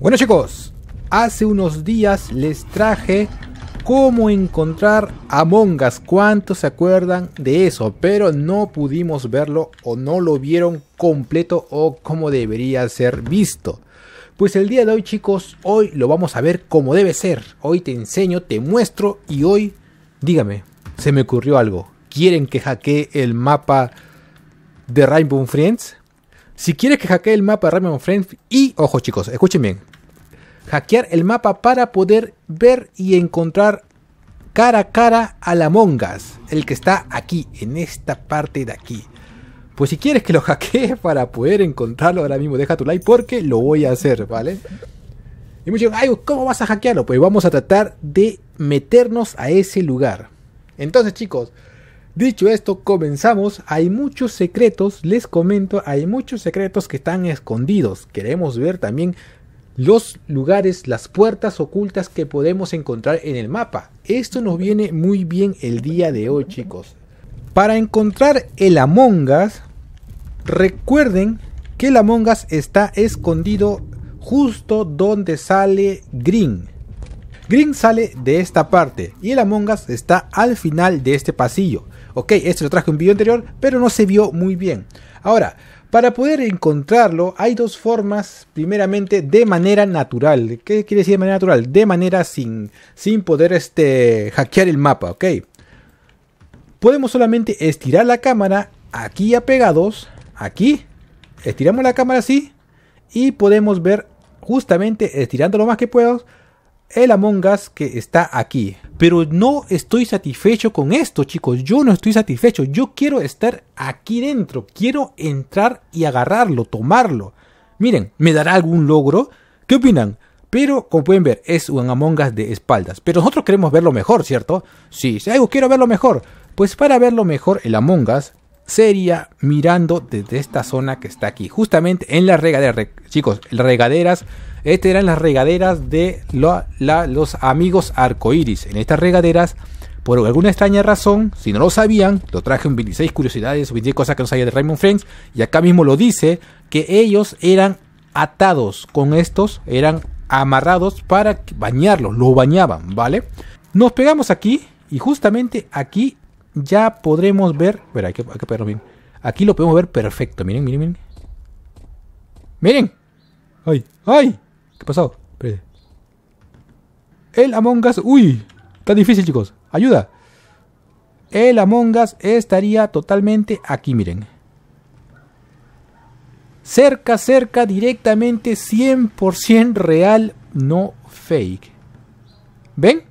Bueno chicos, hace unos días les traje cómo encontrar Among Us. ¿Cuántos se acuerdan de eso? Pero no pudimos verlo o no lo vieron completo o como debería ser visto. Pues el día de hoy chicos, hoy lo vamos a ver como debe ser. Hoy te enseño, te muestro y hoy, dígame, se me ocurrió algo. ¿Quieren que hackee el mapa de Rainbow Friends? Si quieres que hackee el mapa de Rainbow Friends y, ojo chicos, escuchen bien, hackear el mapa para poder ver y encontrar cara a cara al Among Us, el que está aquí, en esta parte de aquí. Pues si quieres que lo hackee para poder encontrarlo ahora mismo, deja tu like porque lo voy a hacer, ¿vale? Y muchos ay, ¿cómo vas a hackearlo? Pues vamos a tratar de meternos a ese lugar. Entonces, chicos, dicho esto, comenzamos. Hay muchos secretos, les comento, hay muchos secretos que están escondidos. Queremos ver también los lugares, las puertas ocultas que podemos encontrar en el mapa. Esto nos viene muy bien el día de hoy, chicos. Para encontrar el Among Us, recuerden que el Among Us está escondido justo donde sale Green. Green sale de esta parte y el Among Us está al final de este pasillo. Ok, esto lo traje en un video anterior, pero no se vio muy bien. Ahora, para poder encontrarlo hay dos formas, primeramente de manera natural. ¿Qué quiere decir de manera natural? De manera sin, sin poder este, hackear el mapa, ¿ok? Podemos solamente estirar la cámara aquí apegados, aquí. Estiramos la cámara así y podemos ver justamente estirando lo más que puedo el Among Us que está aquí. Pero no estoy satisfecho con esto, chicos. Yo no estoy satisfecho. Yo quiero estar aquí dentro. Quiero entrar y agarrarlo, tomarlo. Miren, ¿me dará algún logro? ¿Qué opinan? Pero, como pueden ver, es un Among Us de espaldas. Pero nosotros queremos verlo mejor, ¿cierto? Sí, si algo quiero verlo mejor. Pues para verlo mejor, el Among Us sería mirando desde esta zona que está aquí. Justamente en las regaderas. Chicos, regaderas estas eran las regaderas de los amigos arcoiris. En estas regaderas, por alguna extraña razón, si no lo sabían, lo traje en 26 curiosidades, 26 cosas que no sabía de Raymond Friends, y acá mismo lo dice, que ellos eran atados con estos, eran amarrados para bañarlos, lo bañaban, ¿vale? Nos pegamos aquí, y justamente aquí ya podremos ver, hay que, hay que bien. Aquí lo podemos ver perfecto, miren, miren, miren. Miren. ¡Ay! ¡Ay! ¿Qué pasó? El Among Us... ¡Uy! Está difícil, chicos. ¡Ayuda! El Among Us estaría totalmente aquí, miren. Cerca, cerca, directamente 100% real, no fake. ¿Ven?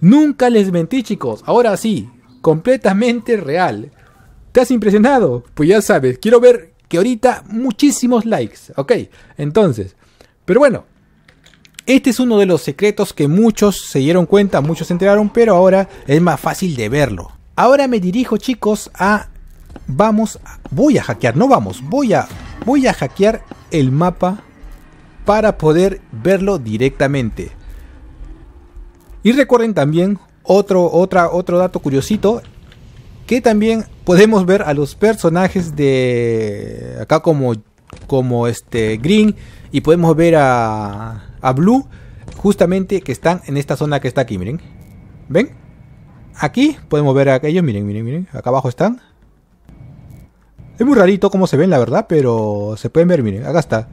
Nunca les mentí, chicos. Ahora sí, completamente real. ¿Te has impresionado? Pues ya sabes, quiero ver que ahorita muchísimos likes. Ok, entonces, pero bueno, este es uno de los secretos que muchos se dieron cuenta, muchos se enteraron, pero ahora es más fácil de verlo. Ahora me dirijo, chicos, a vamos, voy a hackear, no vamos, voy a voy a hackear el mapa para poder verlo directamente. Y recuerden también otro, otra, otro dato curiosito, que también podemos ver a los personajes de acá como, como este Green y podemos ver a, a Blue justamente que están en esta zona que está aquí, miren. ¿Ven? Aquí podemos ver a aquellos, miren, miren, miren. Acá abajo están. Es muy rarito cómo se ven, la verdad, pero se pueden ver, miren. Acá está.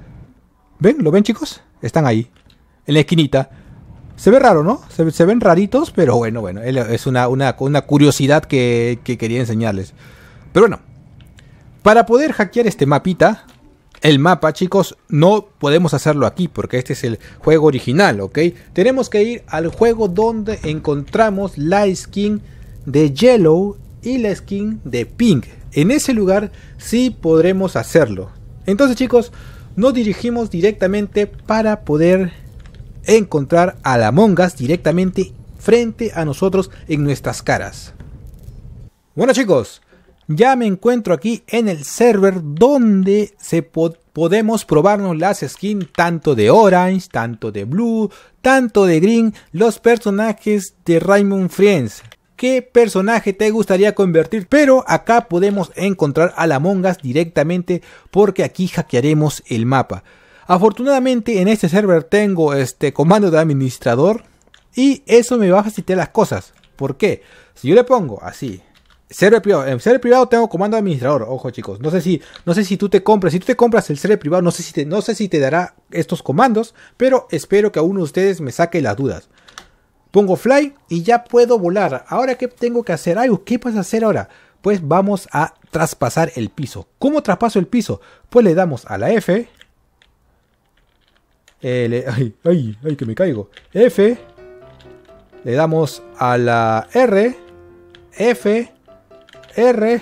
¿Ven? ¿Lo ven, chicos? Están ahí. En la esquinita. Se ve raro, ¿no? Se, ven raritos, pero bueno, bueno. Es una, una, una curiosidad que, que quería enseñarles. Pero bueno. Para poder hackear este mapita, el mapa, chicos, no podemos hacerlo aquí porque este es el juego original, ¿ok? Tenemos que ir al juego donde encontramos la skin de Yellow y la skin de Pink. En ese lugar sí podremos hacerlo. Entonces, chicos, nos dirigimos directamente para poder encontrar a la Mongas directamente frente a nosotros en nuestras caras. Bueno, chicos, ya me encuentro aquí en el server donde se podemos probarnos las skins tanto de Orange, tanto de Blue, tanto de Green, los personajes de Raymond Friends. ¿Qué personaje te gustaría convertir? Pero acá podemos encontrar a la Mongas directamente porque aquí hackearemos el mapa. Afortunadamente en este server tengo este comando de administrador y eso me va a facilitar las cosas. ¿Por qué? Si yo le pongo así, server privado, en server privado tengo comando administrador, ojo chicos, no sé si no sé si tú te compras, si tú te compras el server privado, no sé si te, no sé si te dará estos comandos, pero espero que a uno de ustedes me saque las dudas. Pongo fly y ya puedo volar. Ahora qué tengo que hacer? Ay, ¿qué vas a hacer ahora? Pues vamos a traspasar el piso. ¿Cómo traspaso el piso? Pues le damos a la F eh, ay, ay, ay, que me caigo. F. Le damos a la R. F. R.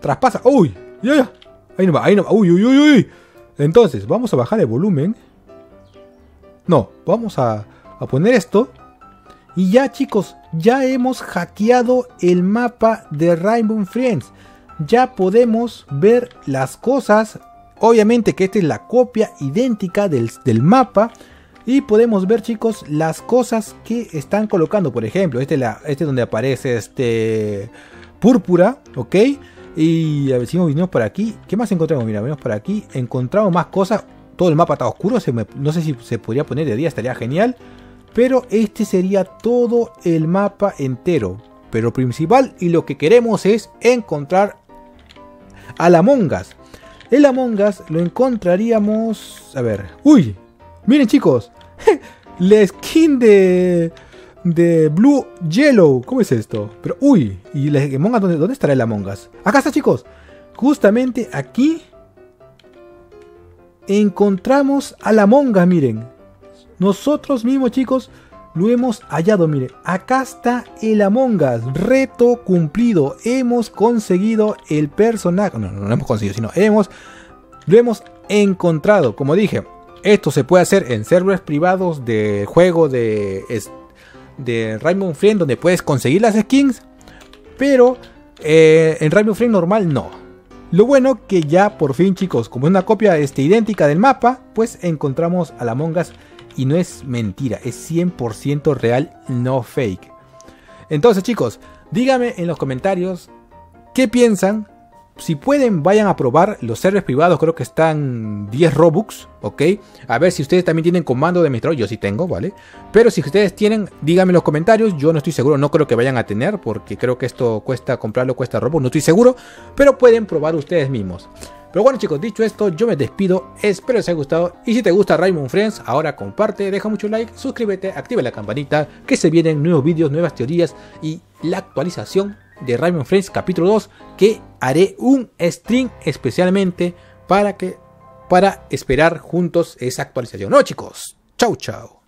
Traspasa. ¡Uy! ¡Ya, ya! Ahí no va, ahí no va. ¡Uy, uy, uy, uy! Entonces, vamos a bajar el volumen. No, vamos a, a poner esto. Y ya, chicos, ya hemos hackeado el mapa de Rainbow Friends. Ya podemos ver las cosas Obviamente que esta es la copia idéntica del, mapa. Y podemos ver chicos las cosas que están colocando. Por ejemplo, este es, la, este donde aparece este púrpura. ¿Ok? Y a ver si venimos por aquí. ¿Qué más encontramos? Mira, venimos por aquí. Encontramos más cosas. Todo el mapa está oscuro. no sé si se podría poner de día. Estaría genial. Pero este sería todo el mapa entero. Pero principal y lo que queremos es encontrar a la Mongas. El Among Us lo encontraríamos... A ver. ¡Uy! Miren chicos. la skin de... De Blue Yellow. ¿Cómo es esto? Pero, uy. ¿Y la Among Us, ¿dónde, dónde estará el Among Us? Acá está chicos. Justamente aquí... Encontramos al Among Us, miren. Nosotros mismos chicos lo hemos hallado, miren. Acá está el Among Us. Reto cumplido. Hemos conseguido el personaje. No, no lo hemos conseguido, sino hemos, lo hemos encontrado. Como dije, esto se puede hacer en servers privados de juego de, de Rainbow Friend, donde puedes conseguir las skins. Pero eh, en Rainbow Friend normal no. Lo bueno que ya por fin chicos, como es una copia este, idéntica del mapa, pues encontramos a la Among Us y no es mentira, es 100% real, no fake. Entonces chicos, díganme en los comentarios qué piensan. Si pueden, vayan a probar los servers privados, creo que están 10 Robux, ¿ok? A ver si ustedes también tienen comando de administrador, yo sí tengo, ¿vale? Pero si ustedes tienen, díganme en los comentarios, yo no estoy seguro, no creo que vayan a tener, porque creo que esto cuesta comprarlo, cuesta Robux, no estoy seguro, pero pueden probar ustedes mismos. Pero bueno chicos, dicho esto, yo me despido, espero les haya gustado y si te gusta Raymond Friends, ahora comparte, deja mucho like, suscríbete, activa la campanita, que se vienen nuevos vídeos, nuevas teorías y la actualización de Raymond Friends capítulo 2, que haré un stream especialmente para que para esperar juntos esa actualización. No chicos, chau chau.